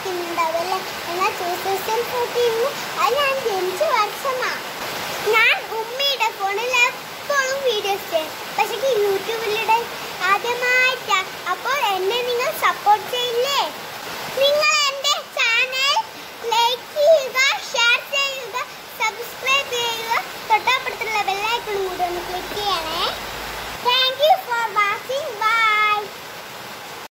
വിചാരിക്കുന്നുണ്ടാവും അല്ലേ എന്നാൽ two thousand ഫോർട്ടീനിൽ അത് ഞാൻ ജനിച്ച